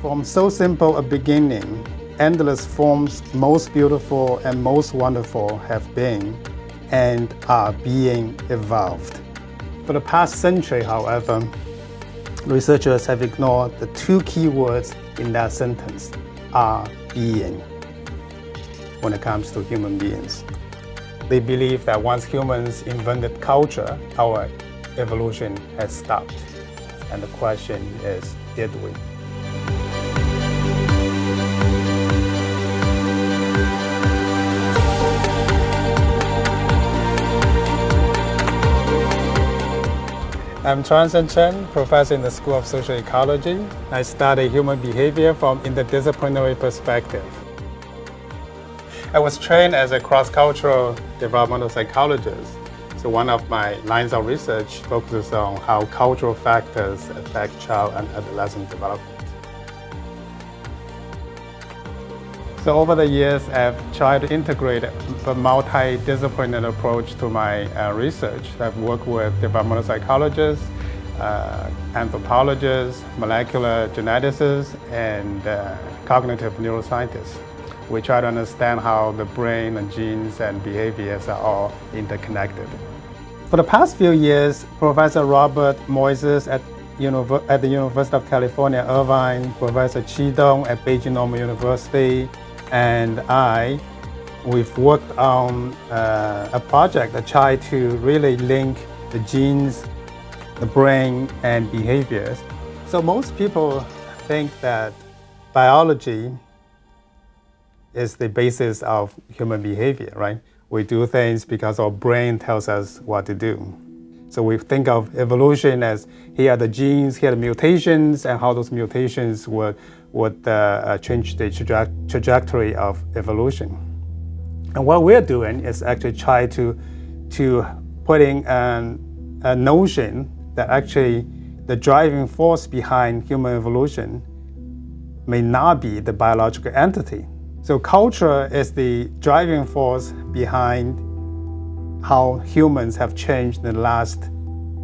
From so simple a beginning, endless forms, most beautiful and most wonderful, have been and are being evolved. For the past century, however, researchers have ignored the two key words in that sentence are being when it comes to human beings. They believe that once humans invented culture, our evolution has stopped. And the question is, did we? I'm Chuansheng Chen, professor in the School of Social Ecology. I study human behavior from interdisciplinary perspective. I was trained as a cross-cultural developmental psychologist. So one of my lines of research focuses on how cultural factors affect child and adolescent development. So over the years, I've tried to integrate a multidisciplinary approach to my uh, research. I've worked with developmental psychologists, uh, anthropologists, molecular geneticists, and uh, cognitive neuroscientists. We try to understand how the brain and genes and behaviors are all interconnected. For the past few years, Professor Robert Moyzis at, at the University of California, Irvine, Professor Qi Dong at Beijing Normal University, and I, we've worked on uh, a project that tried to really link the genes, the brain, and behaviors. So most people think that biology is the basis of human behavior, right? We do things because our brain tells us what to do. So we think of evolution as here are the genes, here are the mutations, and how those mutations would would uh, uh, change the traje trajectory of evolution. And what we're doing is actually try to, to putting an, a notion that actually the driving force behind human evolution may not be the biological entity. So culture is the driving force behind how humans have changed in the last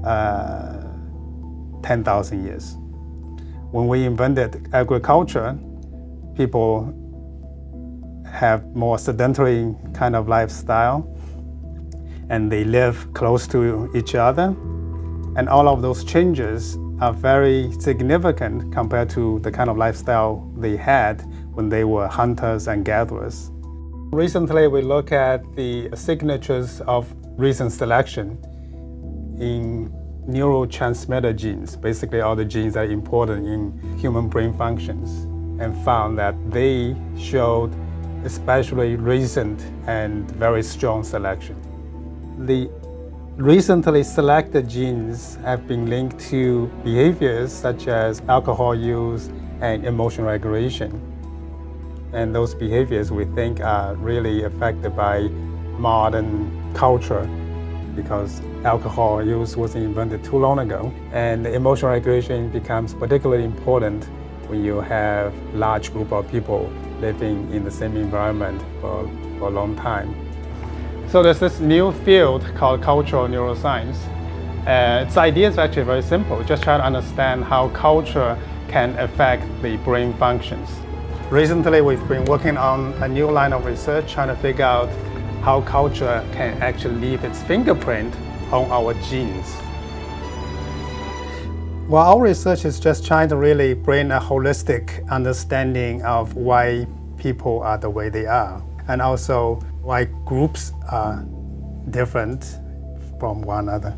uh, 10,000 years. When we invented agriculture, people have more sedentary kind of lifestyle and they live close to each other. And all of those changes are very significant compared to the kind of lifestyle they had when they were hunters and gatherers. Recently, we look at the signatures of recent selection in neurotransmitter genes, basically all the genes that are important in human brain functions, and found that they showed especially recent and very strong selection. The recently selected genes have been linked to behaviors such as alcohol use and emotional regulation. And those behaviors we think are really affected by modern culture because alcohol use wasn't invented too long ago. And emotional regulation becomes particularly important when you have large group of people living in the same environment for, for a long time. So there's this new field called cultural neuroscience. Uh, its idea is actually very simple, just try to understand how culture can affect the brain functions. Recently, we've been working on a new line of research trying to figure out how culture can actually leave its fingerprint on our genes. Well, our research is just trying to really bring a holistic understanding of why people are the way they are, and also why groups are different from one another.